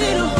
little